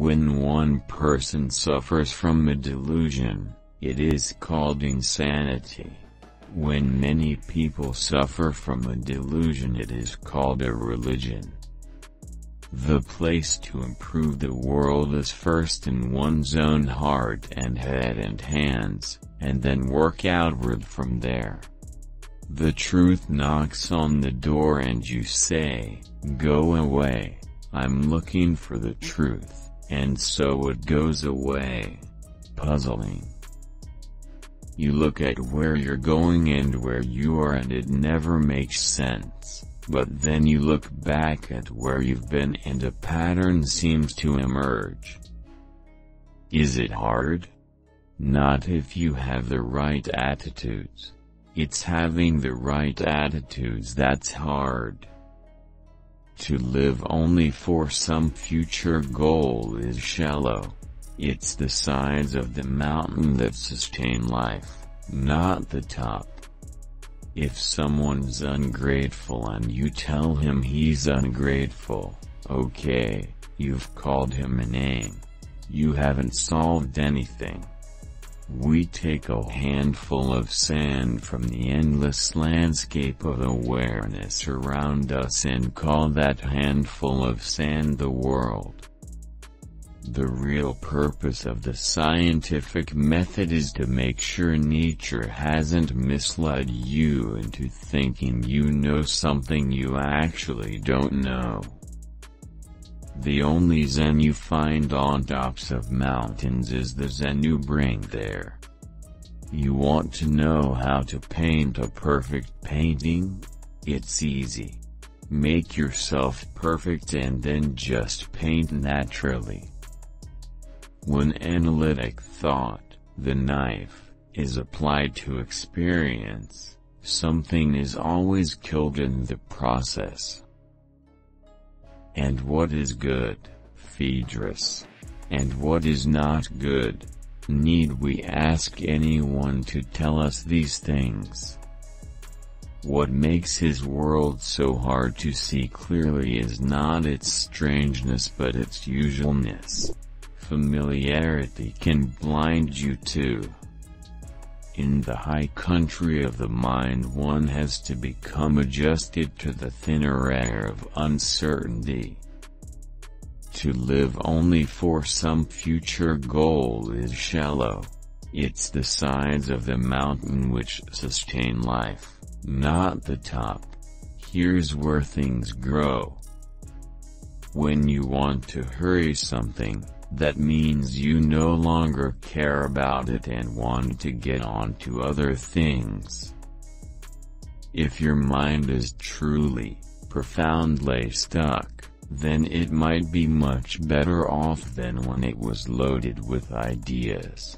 When one person suffers from a delusion, it is called insanity. When many people suffer from a delusion it is called a religion. The place to improve the world is first in one's own heart and head and hands, and then work outward from there. The truth knocks on the door and you say, go away, I'm looking for the truth, and so it goes away. Puzzling. You look at where you're going and where you are and it never makes sense. But then you look back at where you've been and a pattern seems to emerge. Is it hard? Not if you have the right attitudes. It's having the right attitudes that's hard. To live only for some future goal is shallow. It's the sides of the mountain that sustain life, not the top. If someone's ungrateful and you tell him he's ungrateful, okay, you've called him a name. You haven't solved anything. We take a handful of sand from the endless landscape of awareness around us and call that handful of sand the world. The real purpose of the scientific method is to make sure nature hasn't misled you into thinking you know something you actually don't know. The only Zen you find on tops of mountains is the Zen you bring there. You want to know how to paint a perfect painting? It's easy. Make yourself perfect and then just paint naturally. When analytic thought, the knife, is applied to experience, something is always killed in the process. And what is good, Phaedrus? And what is not good? Need we ask anyone to tell us these things? What makes his world so hard to see clearly is not its strangeness but its usualness familiarity can blind you too. In the high country of the mind one has to become adjusted to the thinner air of uncertainty. To live only for some future goal is shallow. It's the sides of the mountain which sustain life, not the top. Here's where things grow. When you want to hurry something, that means you no longer care about it and want to get on to other things. If your mind is truly, profoundly stuck, then it might be much better off than when it was loaded with ideas.